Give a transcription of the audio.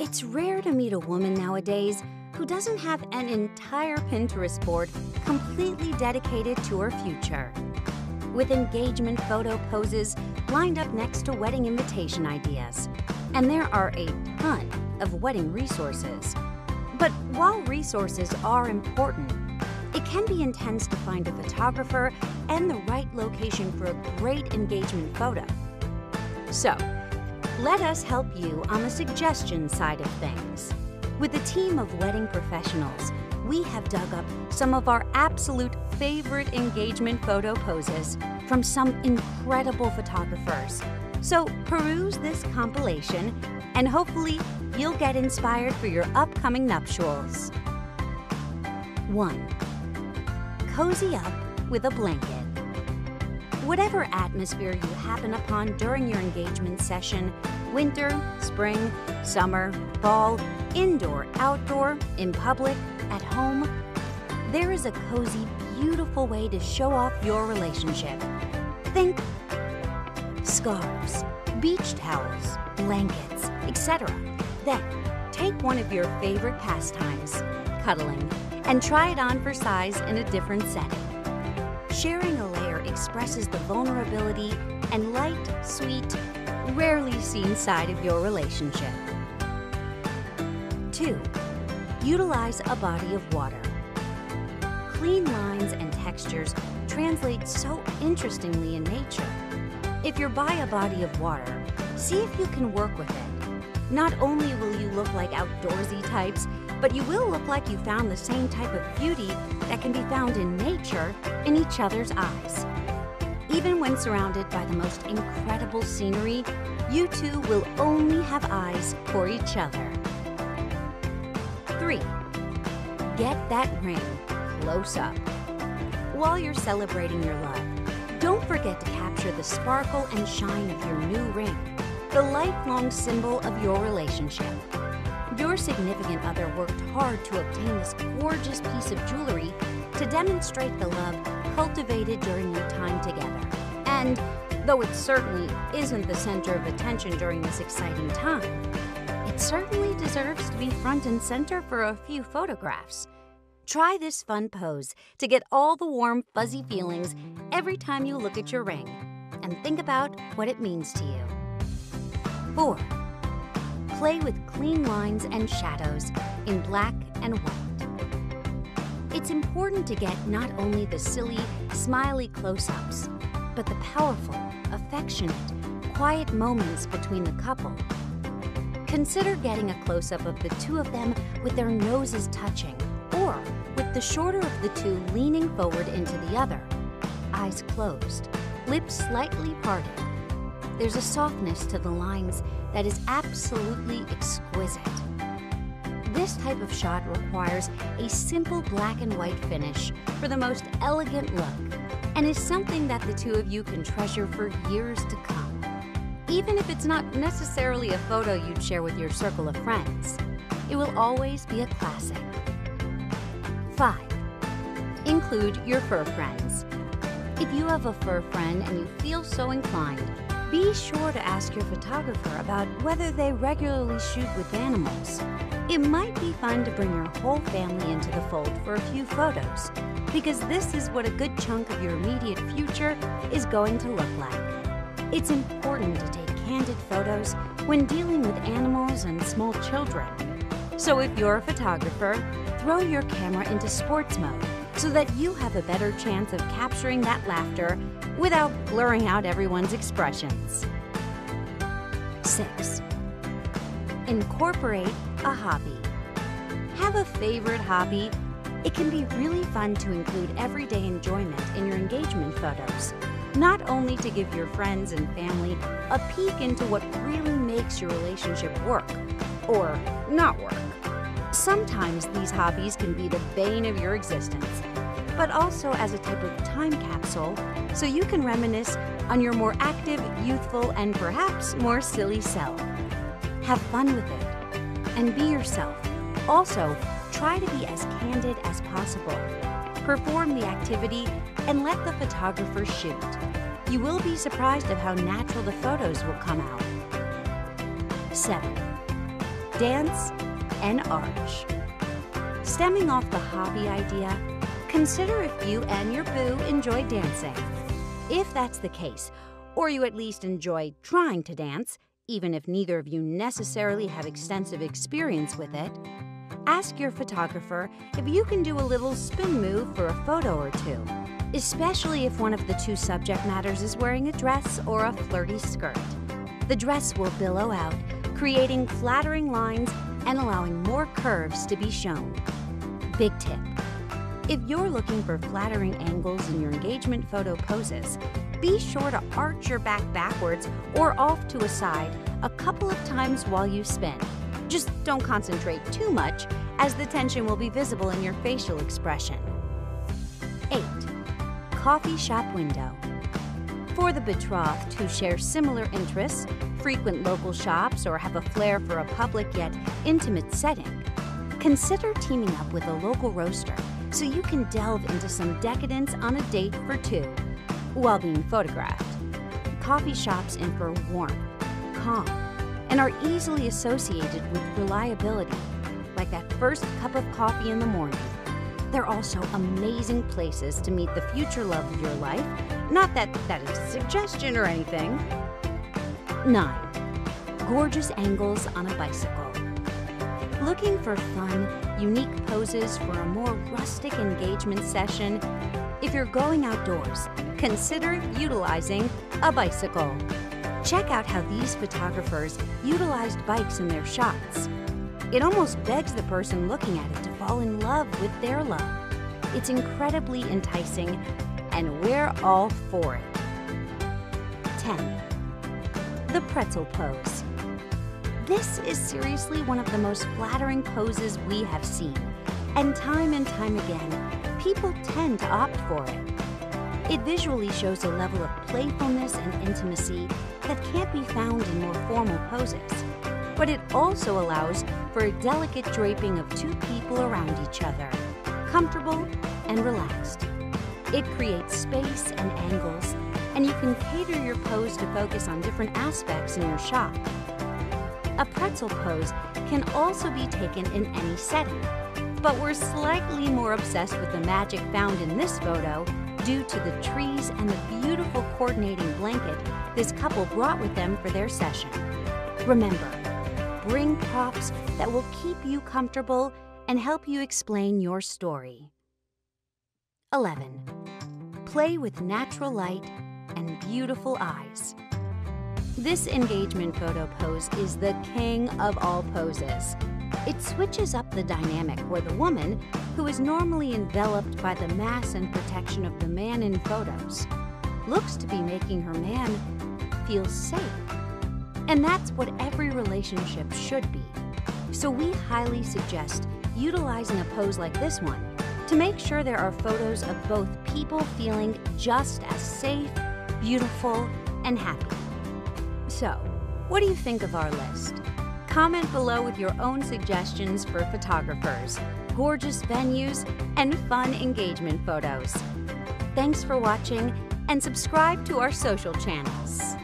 It's rare to meet a woman nowadays who doesn't have an entire Pinterest board completely dedicated to her future. With engagement photo poses lined up next to wedding invitation ideas. And there are a ton of wedding resources. But while resources are important, it can be intense to find a photographer and the right location for a great engagement photo. So, let us help you on the suggestion side of things. With a team of wedding professionals, we have dug up some of our absolute favorite engagement photo poses from some incredible photographers. So peruse this compilation and hopefully you'll get inspired for your upcoming nuptials. 1. Cozy up with a blanket. Whatever atmosphere you happen upon during your engagement session, winter, spring, summer, fall, indoor, outdoor, in public, at home, there is a cozy, beautiful way to show off your relationship. Think scarves, beach towels, blankets, etc. Then, take one of your favorite pastimes, cuddling, and try it on for size in a different setting. Sharing a layer expresses the vulnerability and light, sweet, rarely seen side of your relationship. 2. Utilize a body of water. Clean lines and textures translate so interestingly in nature. If you're by a body of water, see if you can work with it. Not only will you look like outdoorsy types, but you will look like you found the same type of beauty that can be found in nature in each other's eyes. Even when surrounded by the most incredible scenery, you two will only have eyes for each other. 3. Get that ring close up. While you're celebrating your love, don't forget to capture the sparkle and shine of your new ring, the lifelong symbol of your relationship. Your significant other worked hard to obtain this gorgeous piece of jewelry to demonstrate the love cultivated during your time together. And though it certainly isn't the center of attention during this exciting time, it certainly deserves to be front and center for a few photographs. Try this fun pose to get all the warm, fuzzy feelings every time you look at your ring and think about what it means to you. 4. Play with clean lines and shadows in black and white. It's important to get not only the silly, smiley close ups, but the powerful, affectionate, quiet moments between the couple. Consider getting a close up of the two of them with their noses touching, or with the shorter of the two leaning forward into the other, eyes closed, lips slightly parted. There's a softness to the lines that is absolutely exquisite. This type of shot requires a simple black and white finish for the most elegant look and is something that the two of you can treasure for years to come. Even if it's not necessarily a photo you'd share with your circle of friends, it will always be a classic. 5. Include your fur friends. If you have a fur friend and you feel so inclined, be sure to ask your photographer about whether they regularly shoot with animals. It might be fun to bring your whole family into the fold for a few photos, because this is what a good chunk of your immediate future is going to look like. It's important to take candid photos when dealing with animals and small children. So if you're a photographer, throw your camera into sports mode so that you have a better chance of capturing that laughter without blurring out everyone's expressions. 6. Incorporate a hobby. Have a favorite hobby. It can be really fun to include everyday enjoyment in your engagement photos, not only to give your friends and family a peek into what really makes your relationship work, or not work. Sometimes these hobbies can be the bane of your existence, but also as a type of time capsule so you can reminisce on your more active, youthful, and perhaps more silly self. Have fun with it and be yourself. Also, try to be as candid as possible. Perform the activity and let the photographer shoot. You will be surprised at how natural the photos will come out. 7. dance, and arch. Stemming off the hobby idea, consider if you and your boo enjoy dancing. If that's the case, or you at least enjoy trying to dance, even if neither of you necessarily have extensive experience with it, ask your photographer if you can do a little spin move for a photo or two, especially if one of the two subject matters is wearing a dress or a flirty skirt. The dress will billow out, creating flattering lines and allowing more curves to be shown. Big tip. If you're looking for flattering angles in your engagement photo poses, be sure to arch your back backwards or off to a side a couple of times while you spin. Just don't concentrate too much, as the tension will be visible in your facial expression. 8. Coffee shop window. For the betrothed who share similar interests, frequent local shops, or have a flair for a public yet intimate setting, consider teaming up with a local roaster so you can delve into some decadence on a date for two while being photographed. Coffee shops infer warmth, calm, and are easily associated with reliability, like that first cup of coffee in the morning. They're also amazing places to meet the future love of your life. Not that that is a suggestion or anything. 9. Gorgeous angles on a bicycle. Looking for fun, unique poses for a more rustic engagement session? If you're going outdoors, consider utilizing a bicycle. Check out how these photographers utilized bikes in their shots. It almost begs the person looking at it to fall in love with their love. It's incredibly enticing, and we're all for it. 10. The pretzel pose. This is seriously one of the most flattering poses we have seen, and time and time again, people tend to opt for it. It visually shows a level of playfulness and intimacy that can't be found in more formal poses. But it also allows for a delicate draping of two people around each other, comfortable and relaxed. It creates space and angles, and you can cater your pose to focus on different aspects in your shot. A pretzel pose can also be taken in any setting, but we're slightly more obsessed with the magic found in this photo due to the trees and the beautiful coordinating blanket this couple brought with them for their session. Remember, bring props that will keep you comfortable and help you explain your story. 11. Play with natural light and beautiful eyes. This engagement photo pose is the king of all poses. It switches up the dynamic where the woman, who is normally enveloped by the mass and protection of the man in photos, looks to be making her man feel safe. And that's what every relationship should be. So we highly suggest utilizing a pose like this one to make sure there are photos of both people feeling just as safe, beautiful, and happy. So, what do you think of our list? Comment below with your own suggestions for photographers, gorgeous venues, and fun engagement photos. Thanks for watching and subscribe to our social channels.